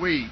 We.